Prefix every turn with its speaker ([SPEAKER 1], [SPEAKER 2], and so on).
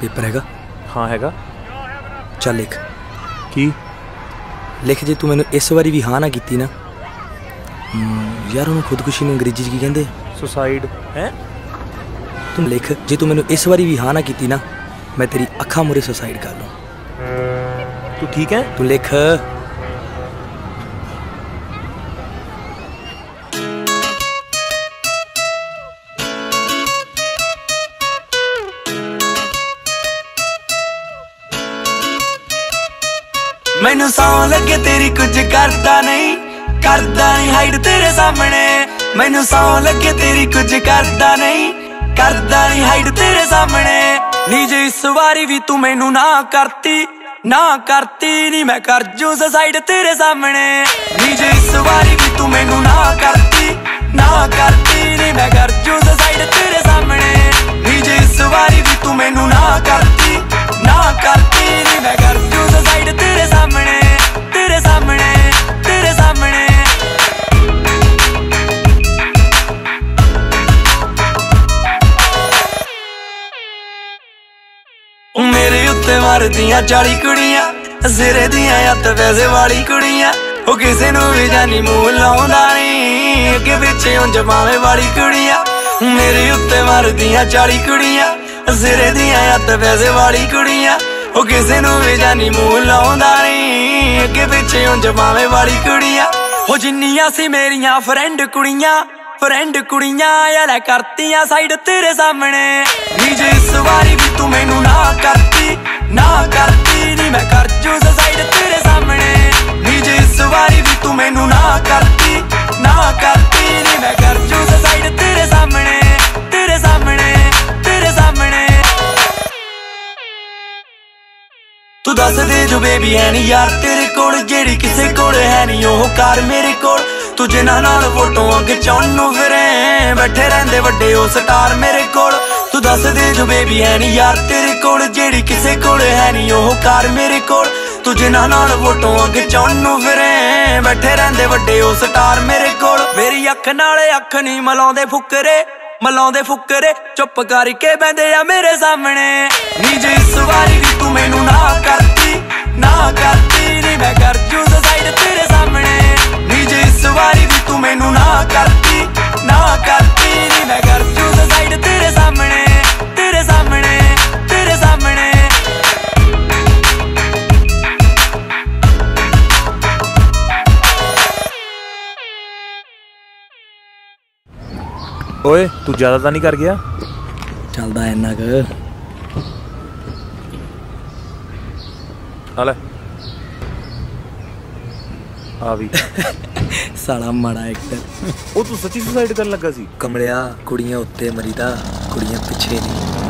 [SPEAKER 1] Paper ਹੈਗਾ
[SPEAKER 2] ਹਾਂ ਹੈਗਾ
[SPEAKER 1] ਚੱਲ ਲਿਖ
[SPEAKER 2] ਕੀ
[SPEAKER 1] ਲਿਖ ਜੇ ਤੂੰ ਮੈਨੂੰ ਇਸ ਵਾਰੀ ਵੀ ਹਾਂ ਨਾ ਕੀਤੀ ਨਾ ਹਮ, ਯਾਰ ਉਹਨੂੰ ਖੁਦਕੁਸ਼ੀ ਨੂੰ ਅੰਗਰੇਜ਼ੀ 'ਚ ਕੀ ਕਹਿੰਦੇ
[SPEAKER 2] ਸੁਸਾਈਡ ਹੈ
[SPEAKER 1] ਤੂੰ ਲਿਖ ਜੇ ਤੂੰ ਮੈਨੂੰ ਇਸ ਵਾਰੀ ਵੀ ਹਾਂ ਨਾ ਕੀਤੀ ਨਾ ਮੈਂ ਤੇਰੀ ਅੱਖਾਂ ਮੂਰੇ ਸੁਸਾਈਡ ਕਰ ਲੂੰ
[SPEAKER 2] ਤੂੰ ਠੀਕ ਹੈ
[SPEAKER 1] ਤੂੰ ਲਿਖ
[SPEAKER 3] ਮੈਨੂੰ ਸੌ ਲੱਗੇ ਤੇਰੀ ਕੁਝ ਕਰਦਾ ਨਹੀਂ ਕਰਦਾ ਨਹੀਂ ਹਾਈਡ ਤੇਰੇ ਸਾਹਮਣੇ। ਮੈਨੂੰ ਸੌ ਲੱਗੇ ਤੇਰੀ ਕੁਝ ਕਰਦਾ ਨਹੀਂ ਕਰਦਾ ਨਹੀਂ ਹਾਈਡ ਤੇਰੇ ਸਾਹਮਣੇ। ਨੀ ਜੇ ਇਸ ਵਾਰੀ ਵੀ ਤੂੰ ਮੈਨੂੰ ਨਾ ਕਰਤੀ ਨਾ ਕਰਤੀ ਨਹੀਂ ਮੈਂ ਕਰ ਜੂ ਸੁਸਾਈਡ ਤੇਰੇ ਸਾਹਮਣੇ। ਨੀ ਜੇ ਇਸ ਵਾਰੀ ਵੀ ਤੂੰ ਮੈਨੂੰ ਨਾ ਉੱਤੇ ਮਾਰਦੀਆਂ 40 ਕੁੜੀਆਂ, ਸਿਰੇ ਦੀਆਂ ਹੱਥ ਵੈਸੇ ਵਾਲੀ ਕੁੜੀਆਂ। ਉਹ ਕਿਸੇ ਨੂੰ ਵੀ ਜਾਨੀ ਮੂੰਹ ਲਾਉਂਦਾ ਨਹੀਂ ਅੱਗੇ ਪਿੱਛੇ ਉਂਝ ਮਾਵੇਂ ਵਾਲੀ ਕੁੜੀਆਂ, ਮੇਰੇ ਉੱਤੇ ਮਾਰਦੀਆਂ 40 ਕੁੜੀਆਂ, ਸਿਰੇ ਦੀਆਂ ਹੱਥ ਵੈਸੇ ਵਾਲੀ ਕੁੜੀਆਂ। ਉਹ ਕਿਸੇ ਨੂੰ ਵੀ ਜਾਨੀ ਮੂੰਹ ਲਾਉਂਦਾ ਨਹੀਂ ਅੱਗੇ ਪਿੱਛੇ ਉਂਝ ਮਾਵੇਂ ਵਾਲੀ ਕੁੜੀਆਂ। ਉਹ ਜਿੰਨੀਆਂ ਸੀ ਮੇਰੀਆਂ ਫਰੈਂਡ ਕੁੜੀਆਂ ਫਰੈਂਡ ਕੁੜੀਆਂ ਯਾਰ ਕਰਤੀਆਂ ਸਾਈਡ ਤੇਰੇ ਸਾਹਮਣੇ। ਨੀ ਜੇ, ਇਸ ਵਾਰੀ ਵੀ ਤੂੰ ਮੈਨੂੰ ਨਾ ਤੂੰ ਨਾ ਕਰਤੀ ਨਾ ਕਰਤੀ ਨਹੀਂ ਮੈਂ ਕਰ ਜੂ ਸਾਈਡ ਤੇਰੇ ਸਾਹਮਣੇ ਤੇਰੇ ਸਾਹਮਣੇ ਤੇਰੇ ਸਾਹਮਣੇ। ਤੂੰ ਦੱਸ ਦੇ ਜੋ ਬੇਬੀ ਹੈ ਨਹੀਂ ਯਾਰ ਤੇਰੇ ਕੋਲ, ਜਿਹੜੀ ਕਿਸੇ ਕੋਲ ਹੈ ਨਹੀਂ ਉਹ ਕਾਰ ਮੇਰੇ ਕੋਲ। ਤੂੰ ਜਿਨ੍ਹਾਂ ਨਾਲ ਫੋਟੋਆਂ ਖਿਚਾਉਣ ਨੂੰ ਫਿਰੇ, ਬੈਠੇ ਰਹਿੰਦੇ ਵੱਡੇ ਉਹ ਸਟਾਰ ਮੇਰੇ ਕੋਲ। ਤੂੰ ਦੱਸ ਦੇ ਜੋ ਬੇਬੀ ਹੈ ਨਹੀਂ ਯਾਰ ਤੇਰੇ ਕੋਲ, ਜਿਹੜੀ ਕਿਸੇ ਕੋਲ ਹੈ ਨਹੀਂ ਉਹ ਕਾਰ ਮੇਰੇ ਕੋਲ। ਤੂੰ ਜਿਨ੍ਹਾਂ ਨਾਲ ਫੋਟੋਆਂ ਖਿਚਾਉਣ ਨੂੰ ਫਿਰੇ। ਬੈਠੇ ਰਹਿੰਦੇ ਵੱਡੇ ਉਹ ਸਟਾਰ ਮੇਰੇ ਕੋਲ। ਮੇਰੀ ਅੱਖ ਨਾਲ ਅੱਖ ਨਹੀਂ ਮਲਾਉਂਦੇ ਫੁਕਰੇ। ਮਲਾਉਂਦੇ ਫੁਕਰੇ, ਚੁੱਪ ਕਰਕੇ ਬੈੰਦੇ ਆ ਮੇਰੇ ਸਾਹਮਣੇ। ਨੀ ਜੇ
[SPEAKER 2] ਓਏ ਤੂੰ ਜ਼ਿਆਦਾ ਤਾਂ ਨਹੀਂ ਕਰ ਗਿਆ?
[SPEAKER 1] ਚੱਲਦਾ ਇੰਨਾ ਕੁ।
[SPEAKER 2] ਆ ਲੈ। ਆ ਵੀ।
[SPEAKER 1] ਸਾਲਾ ਮਾੜਾ ਐਕਟਰ
[SPEAKER 2] ਉਹ ਤੂੰ ਸੱਚੀ ਸੁਸਾਈਡ ਕਰਨ ਲੱਗਾ ਸੀ?
[SPEAKER 1] ਕਮਲਿਆ ਕੁੜੀਆਂ ਉੱਤੇ ਮਰੀਦਾ ਕੁੜੀਆਂ ਪਿੱਛੇ ਨਹੀਂ।